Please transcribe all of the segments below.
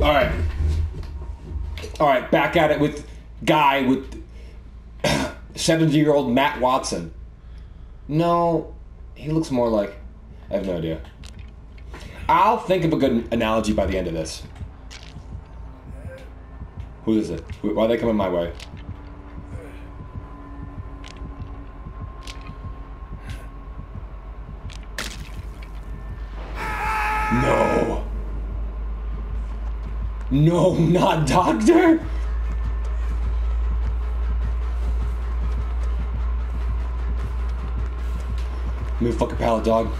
All right. All right, back at it with guy with 70 year old Matt Watson. No, he looks more like. I have no idea. I'll think of a good analogy by the end of this. Who is it? Why are they coming my way? No. No, not doctor. Move fuck your pallet, dog.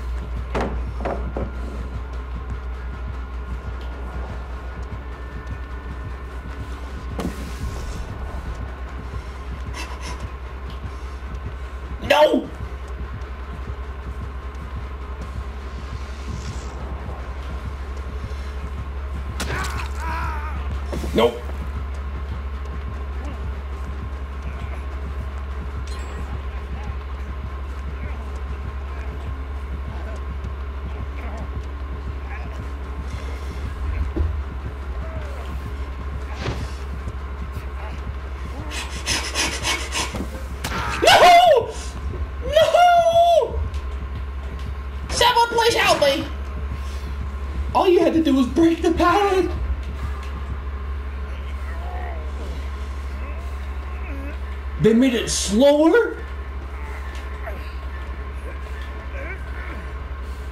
To do was break the pallet! They made it slower?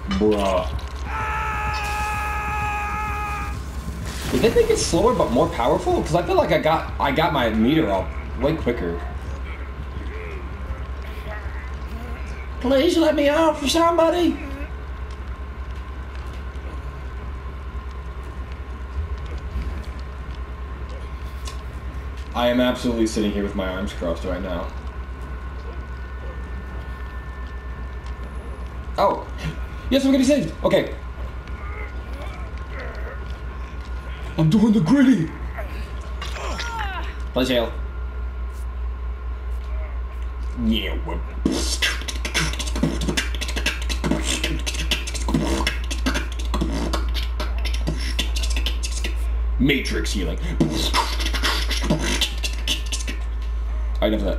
Bruh. Did they make it slower but more powerful? Because I feel like I got I got my meter up way quicker. Please let me out for somebody. I am absolutely sitting here with my arms crossed right now. Oh, yes, I'm be saved. Okay. I'm doing the gritty. Play jail. Yeah. we're- Matrix healing. I of that.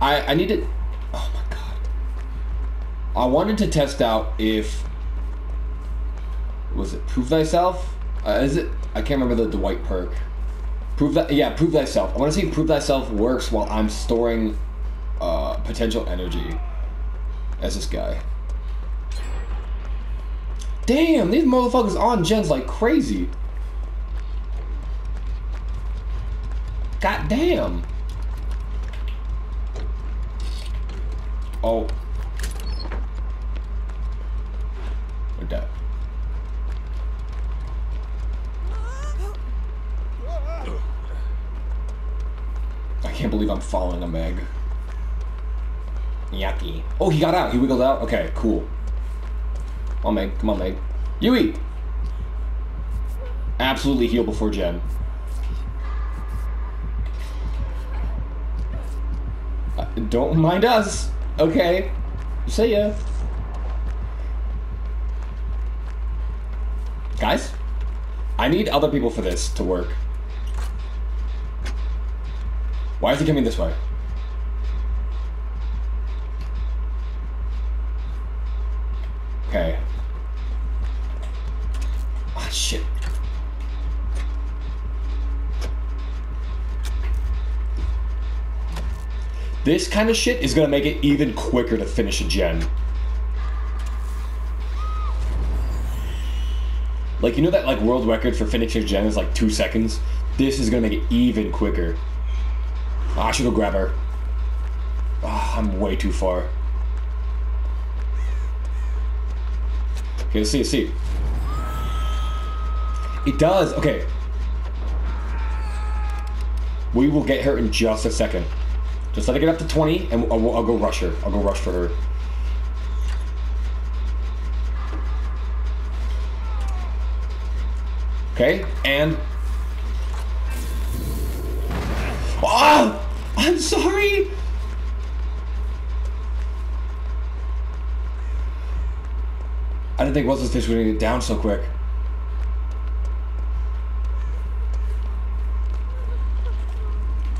I I need to. Oh my god. I wanted to test out if was it prove thyself? Uh, is it? I can't remember the, the white perk. Prove that. Yeah, prove thyself. I want to see if prove thyself works while I'm storing uh, potential energy as this guy. Damn, these motherfuckers on gens like crazy. God damn. Oh. We're dead. I can't believe I'm following a Meg. Yucky. Oh, he got out. He wiggled out. Okay, cool. Come on, Meg. Come on, Meg. Yui! Absolutely heal before gen. Don't mind us. Okay. See ya. Guys, I need other people for this to work. Why is he coming this way? Okay. Ah, shit. This kind of shit is gonna make it even quicker to finish a gen. Like you know that like world record for finishing a gen is like two seconds. This is gonna make it even quicker. Ah, I should go grab her. Ah, I'm way too far. Okay, let's see, let's see. It does. Okay. We will get her in just a second. Just let it get up to 20, and I'll, I'll go rush her. I'll go rush for her. Okay, and... Oh! I'm sorry! I didn't think Wilson's fish was going to get down so quick.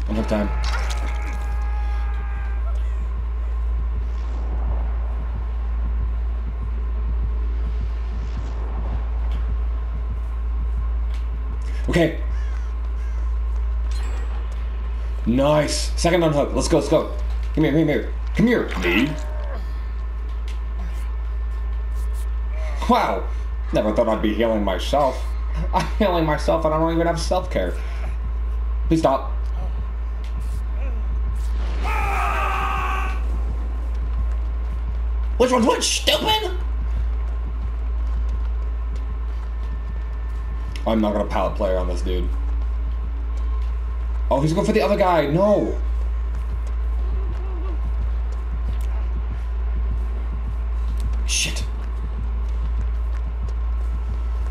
One more time. Okay. Nice. Second unhook. Let's go, let's go. Come here, come here. Come here, me. Wow. Never thought I'd be healing myself. I'm healing myself and I don't even have self-care. Please stop. Which one's which, stupid? I'm not gonna pallet player on this dude. Oh, he's going for the other guy. No. Shit.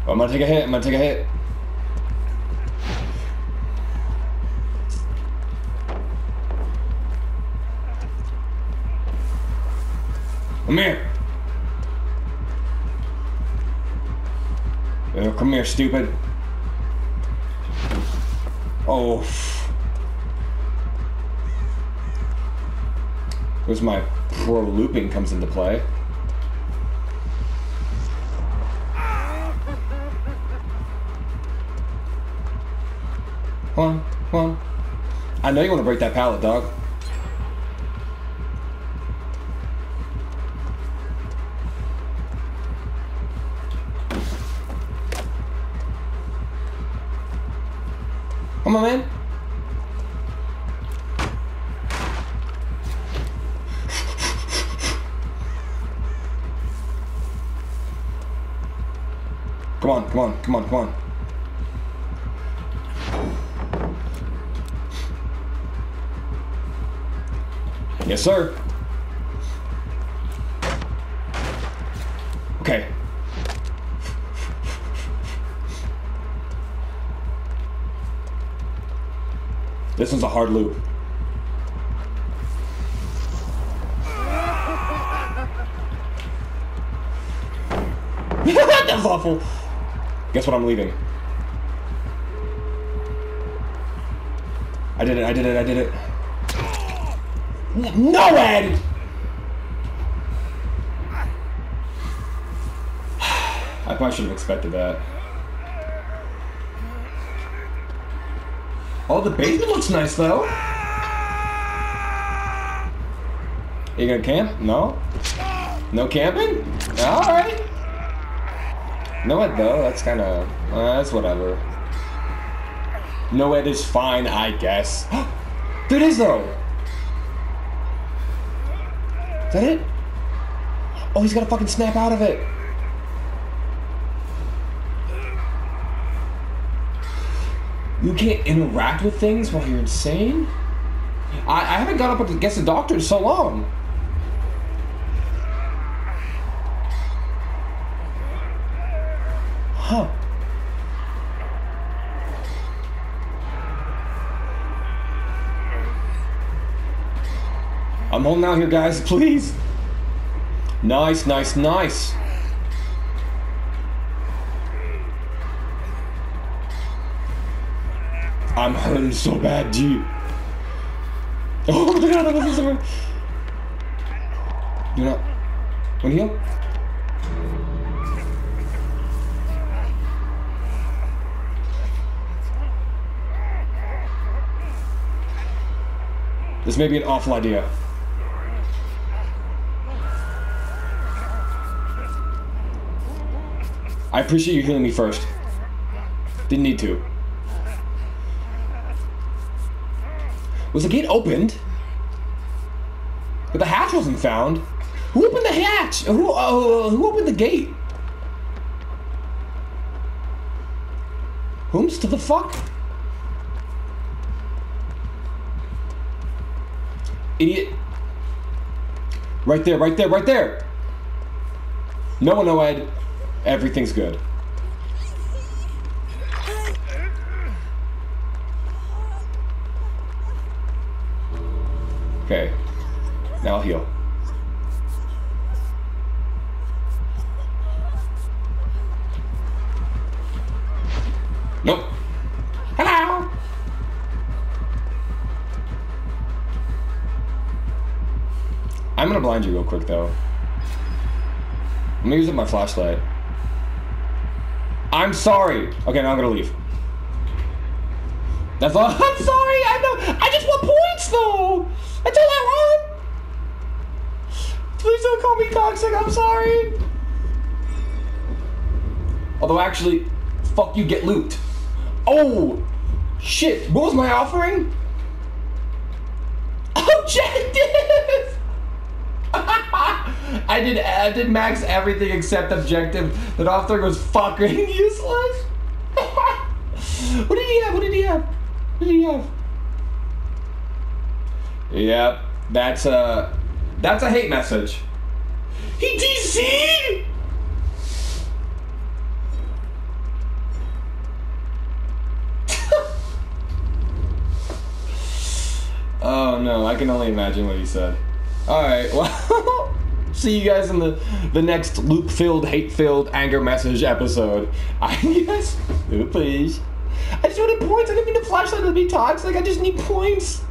Oh, I'm gonna take a hit. I'm gonna take a hit. Come here. Come here, stupid. Oh. Where's my pro looping comes into play. Come on, come on. I know you want to break that pallet, dog. Come on, man. Come on, come on, come on, come on. Yes, sir. This one's a hard loop. that was awful. Guess what I'm leaving. I did it, I did it, I did it. NOED! I probably should have expected that. Oh, the basement looks nice, though. You gonna camp? No? No camping? Alright. NOED, though. That's kind of... Uh, that's whatever. NOED is fine, I guess. there it is, though! Is that it? Oh, he's gotta fucking snap out of it. You can't interact with things while you're insane? I, I haven't gone up against the doctor in so long. Huh. I'm holding out here, guys. Please. Nice, nice, nice. I'm hurting so bad, dude. Oh my god, this Do not. To heal? This may be an awful idea. I appreciate you healing me first. Didn't need to. Was the gate opened? But the hatch wasn't found. Who opened the hatch? Who, uh, who opened the gate? Whom's to the fuck? Idiot. Right there, right there, right there. No one, NOED. Everything's good. Nope. Hello. I'm gonna blind you real quick though. I'm gonna use up my flashlight. I'm sorry. Okay, now I'm gonna leave. That's all. I'm sorry. I know. I just want points though. That's all I want. Please don't call me toxic. I'm sorry. Although actually, fuck you. Get looped. Oh, shit. What was my offering? Objective. I did. I did max everything except objective. That offering was fucking useless. what did he have? What did he have? What did he have? Yep, that's a that's a hate message. He DC'd. No, I can only imagine what he said. All right, well. see you guys in the the next loop filled, hate filled, anger message episode. I guess. Please. I just wanted points. I didn't mean the flashlight to be toxic. I just need points.